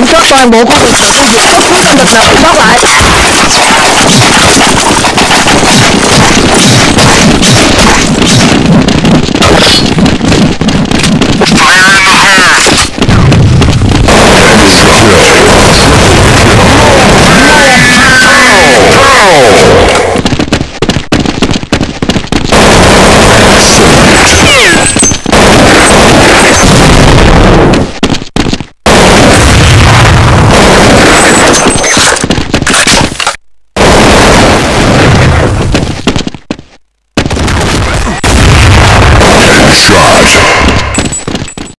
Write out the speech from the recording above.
kiểm soát toàn bộ khu vực, khu vực bất cứ sinh vật nào kiểm soát lại.